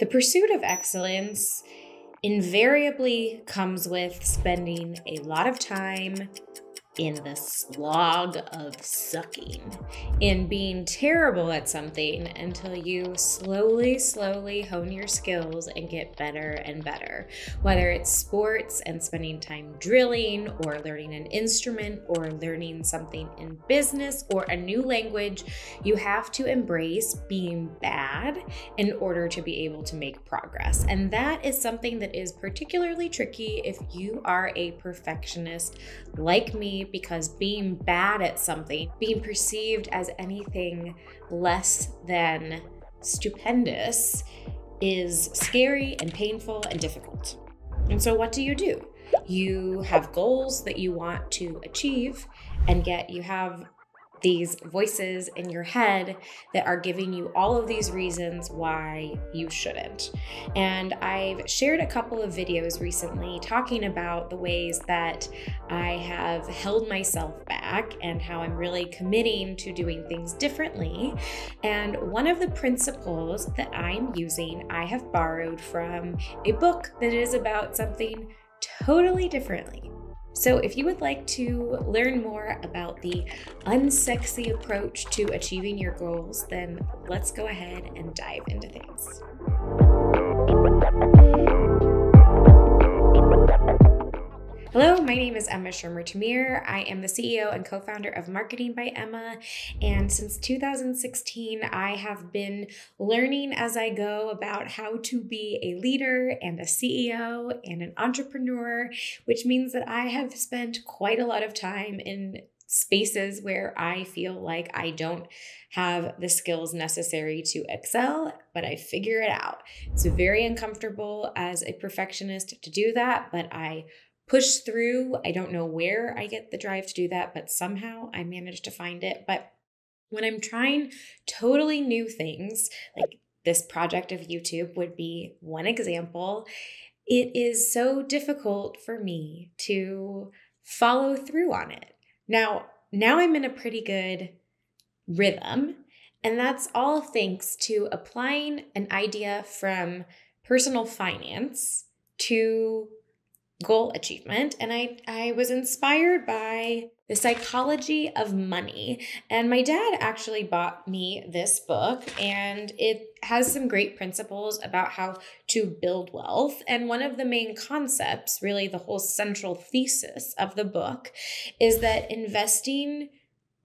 The pursuit of excellence invariably comes with spending a lot of time in the slog of sucking, in being terrible at something until you slowly, slowly hone your skills and get better and better. Whether it's sports and spending time drilling, or learning an instrument, or learning something in business, or a new language, you have to embrace being bad in order to be able to make progress. And that is something that is particularly tricky if you are a perfectionist like me because being bad at something, being perceived as anything less than stupendous, is scary and painful and difficult. And so, what do you do? You have goals that you want to achieve, and yet you have these voices in your head that are giving you all of these reasons why you shouldn't. And I've shared a couple of videos recently talking about the ways that I have held myself back and how I'm really committing to doing things differently. And one of the principles that I'm using, I have borrowed from a book that is about something totally differently. So, if you would like to learn more about the unsexy approach to achieving your goals, then let's go ahead and dive into things. Hello, my name is Emma Schermer Tamir. I am the CEO and co founder of Marketing by Emma. And since 2016, I have been learning as I go about how to be a leader and a CEO and an entrepreneur, which means that I have spent quite a lot of time in spaces where I feel like I don't have the skills necessary to excel, but I figure it out. It's very uncomfortable as a perfectionist to do that, but I push through. I don't know where I get the drive to do that, but somehow I managed to find it. But when I'm trying totally new things, like this project of YouTube would be one example, it is so difficult for me to follow through on it. Now, now I'm in a pretty good rhythm, and that's all thanks to applying an idea from personal finance to goal achievement and I I was inspired by the psychology of money. And my dad actually bought me this book and it has some great principles about how to build wealth. And one of the main concepts really the whole central thesis of the book is that investing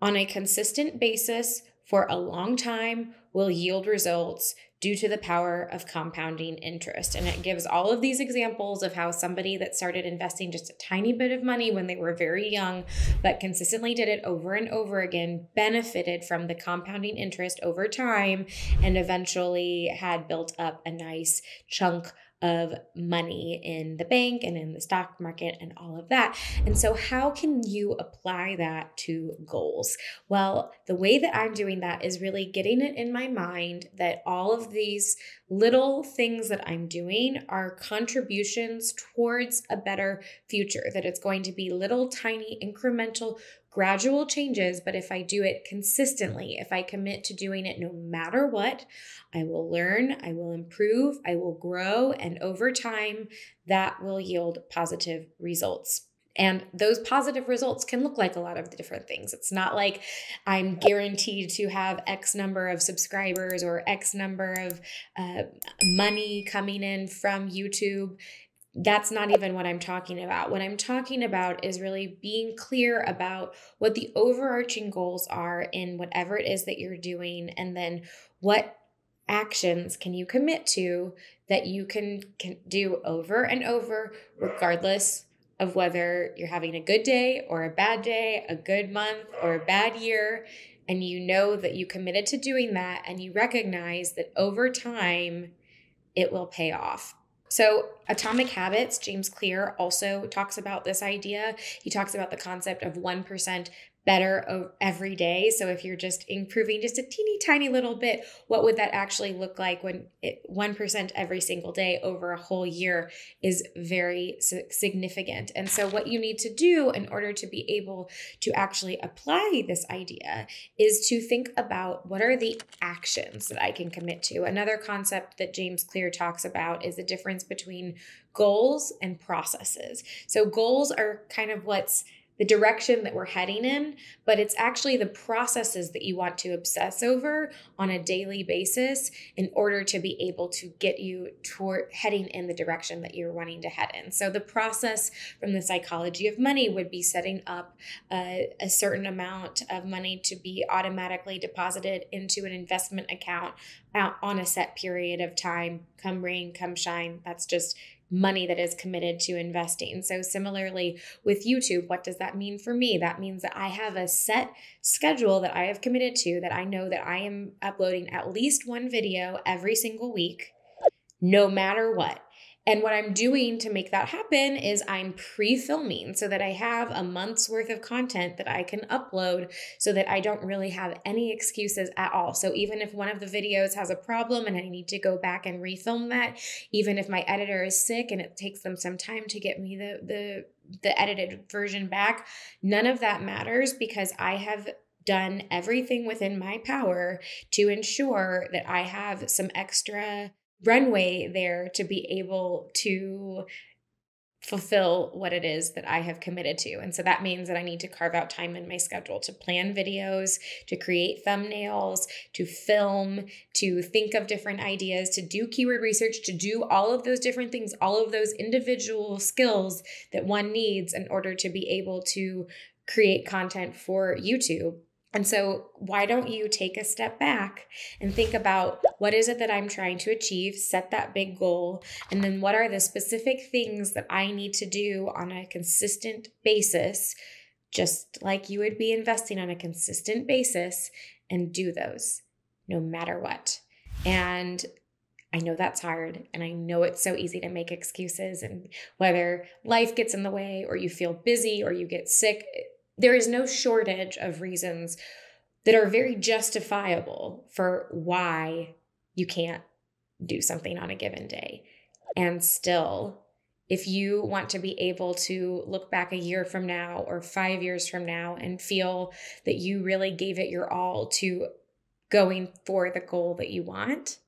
on a consistent basis for a long time will yield results due to the power of compounding interest. And it gives all of these examples of how somebody that started investing just a tiny bit of money when they were very young, but consistently did it over and over again, benefited from the compounding interest over time and eventually had built up a nice chunk of money in the bank and in the stock market and all of that. And so, how can you apply that to goals? Well, the way that I'm doing that is really getting it in my mind that all of these little things that I'm doing are contributions towards a better future, that it's going to be little tiny incremental gradual changes, but if I do it consistently, if I commit to doing it no matter what, I will learn, I will improve, I will grow, and over time, that will yield positive results. And those positive results can look like a lot of the different things. It's not like I'm guaranteed to have X number of subscribers or X number of uh, money coming in from YouTube that's not even what I'm talking about. What I'm talking about is really being clear about what the overarching goals are in whatever it is that you're doing, and then what actions can you commit to that you can, can do over and over, regardless of whether you're having a good day or a bad day, a good month or a bad year. And you know that you committed to doing that, and you recognize that over time, it will pay off so, Atomic Habits, James Clear also talks about this idea. He talks about the concept of 1% better every day. So if you're just improving just a teeny tiny little bit, what would that actually look like when it 1% every single day over a whole year is very significant. And so what you need to do in order to be able to actually apply this idea is to think about what are the actions that I can commit to. Another concept that James Clear talks about is the difference between goals and processes. So goals are kind of what's the direction that we're heading in, but it's actually the processes that you want to obsess over on a daily basis in order to be able to get you toward heading in the direction that you're wanting to head in. So the process from the psychology of money would be setting up a, a certain amount of money to be automatically deposited into an investment account out on a set period of time, come rain, come shine. That's just money that is committed to investing. So, similarly with YouTube, what does that mean for me? That means that I have a set schedule that I have committed to, that I know that I am uploading at least one video every single week, no matter what. And what I'm doing to make that happen is I'm pre filming so that I have a month's worth of content that I can upload so that I don't really have any excuses at all. So even if one of the videos has a problem and I need to go back and refilm that, even if my editor is sick and it takes them some time to get me the, the, the edited version back, none of that matters because I have done everything within my power to ensure that I have some extra runway there to be able to fulfill what it is that I have committed to. And so that means that I need to carve out time in my schedule to plan videos, to create thumbnails, to film, to think of different ideas, to do keyword research, to do all of those different things, all of those individual skills that one needs in order to be able to create content for YouTube and so, why don't you take a step back and think about what is it that I'm trying to achieve, set that big goal, and then what are the specific things that I need to do on a consistent basis, just like you would be investing on a consistent basis, and do those no matter what. And I know that's hard, and I know it's so easy to make excuses, and whether life gets in the way, or you feel busy, or you get sick, there is no shortage of reasons that are very justifiable for why you can't do something on a given day. And still, if you want to be able to look back a year from now or five years from now and feel that you really gave it your all to going for the goal that you want,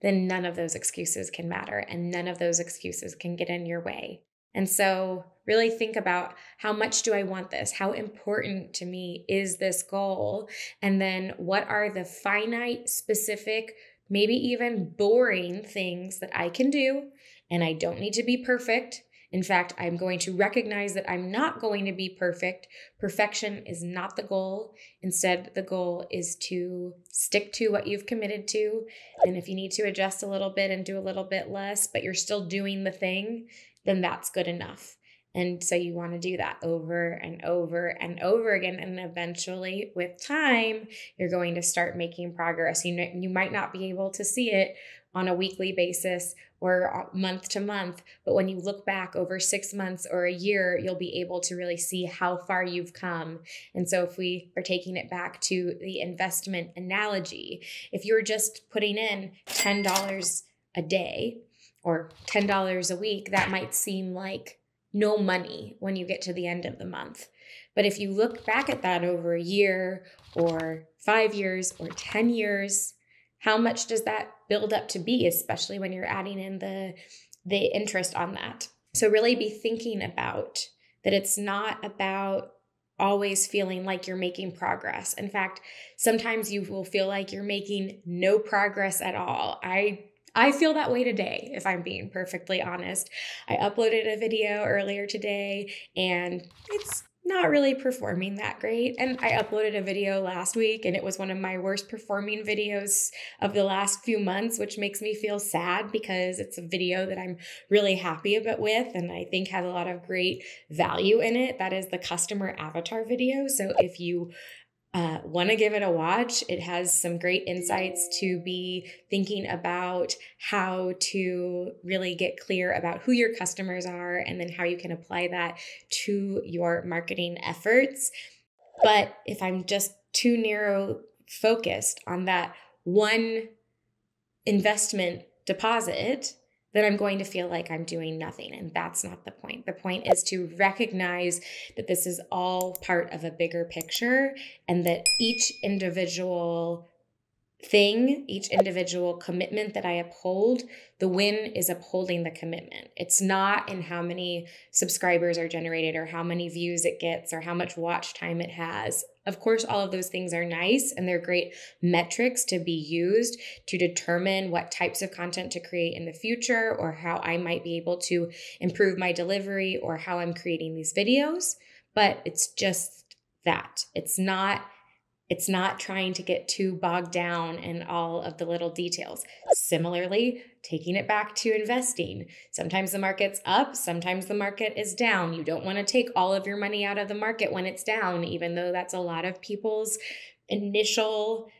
then none of those excuses can matter and none of those excuses can get in your way. And so, really think about how much do I want this? How important to me is this goal? And then, what are the finite, specific, maybe even boring things that I can do? And I don't need to be perfect. In fact, I'm going to recognize that I'm not going to be perfect. Perfection is not the goal. Instead, the goal is to stick to what you've committed to. And if you need to adjust a little bit and do a little bit less, but you're still doing the thing, then that's good enough. And so you want to do that over and over and over again. And eventually, with time, you're going to start making progress. You, know, you might not be able to see it on a weekly basis or month to month, but when you look back over six months or a year, you'll be able to really see how far you've come. And so, if we are taking it back to the investment analogy, if you're just putting in $10 a day, or $10 a week, that might seem like no money when you get to the end of the month. But if you look back at that over a year or five years or 10 years, how much does that build up to be, especially when you're adding in the, the interest on that? So, really be thinking about that it's not about always feeling like you're making progress. In fact, sometimes you will feel like you're making no progress at all. I I feel that way today, if I'm being perfectly honest. I uploaded a video earlier today and it's not really performing that great. And I uploaded a video last week and it was one of my worst performing videos of the last few months, which makes me feel sad because it's a video that I'm really happy about with and I think has a lot of great value in it. That is the customer avatar video. So if you uh, want to give it a watch. It has some great insights to be thinking about how to really get clear about who your customers are and then how you can apply that to your marketing efforts. But if I'm just too narrow focused on that one investment deposit, then I'm going to feel like I'm doing nothing. And that's not the point. The point is to recognize that this is all part of a bigger picture and that each individual thing, each individual commitment that I uphold, the win is upholding the commitment. It's not in how many subscribers are generated or how many views it gets or how much watch time it has. Of course, all of those things are nice and they're great metrics to be used to determine what types of content to create in the future or how I might be able to improve my delivery or how I'm creating these videos. But it's just that. It's not it's not trying to get too bogged down in all of the little details. Similarly, taking it back to investing. Sometimes the market's up, sometimes the market is down. You don't want to take all of your money out of the market when it's down, even though that's a lot of people's initial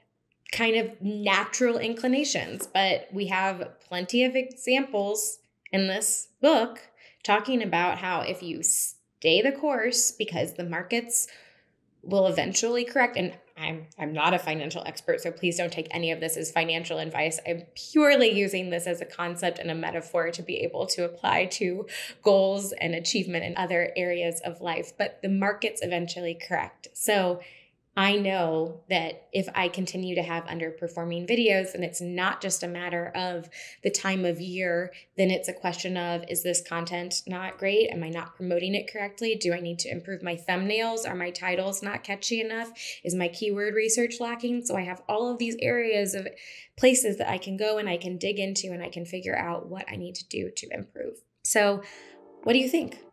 kind of natural inclinations. But we have plenty of examples in this book talking about how if you stay the course because the markets will eventually correct and I'm I'm not a financial expert, so please don't take any of this as financial advice. I'm purely using this as a concept and a metaphor to be able to apply to goals and achievement in other areas of life. But the markets eventually correct. So I know that if I continue to have underperforming videos, and it's not just a matter of the time of year, then it's a question of is this content not great? Am I not promoting it correctly? Do I need to improve my thumbnails? Are my titles not catchy enough? Is my keyword research lacking? So I have all of these areas of places that I can go and I can dig into and I can figure out what I need to do to improve. So, what do you think?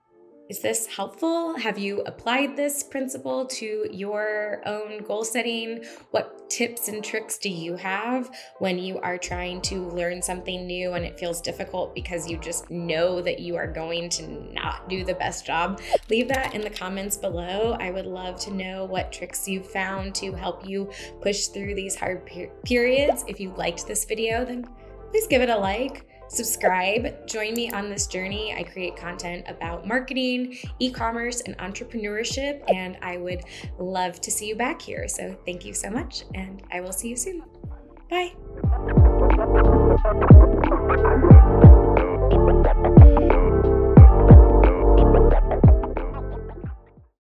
Is this helpful? Have you applied this principle to your own goal setting? What tips and tricks do you have when you are trying to learn something new and it feels difficult because you just know that you are going to not do the best job? Leave that in the comments below. I would love to know what tricks you've found to help you push through these hard per- periods. If you liked this video, then please give it a like subscribe, join me on this journey. I create content about marketing, e commerce, and entrepreneurship, and I would love to see you back here. So thank you so much, and I will see you soon. Bye.